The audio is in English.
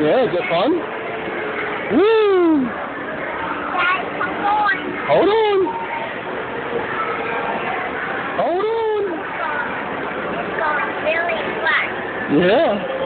Yeah, is it fun? Woo! Dad, come on. Hold on. Hold on. It's going really fast. Yeah.